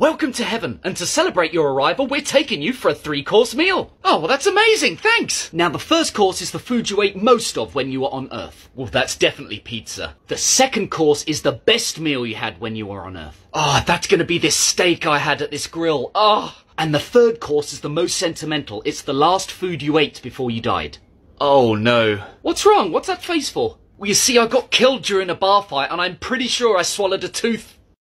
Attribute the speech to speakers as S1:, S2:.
S1: Welcome to heaven, and to celebrate your arrival, we're taking you for a three course meal. Oh, well, that's amazing, thanks. Now, the first course is the food you ate most of when you were on Earth. Well, that's definitely pizza. The second course is the best meal you had when you were on Earth. Oh, that's gonna be this steak I had at this grill. Oh. And the third course is the most sentimental. It's the last food you ate before you died. Oh no. What's wrong? What's that face for? Well, you see, I got killed during a bar fight, and I'm pretty sure I swallowed a tooth.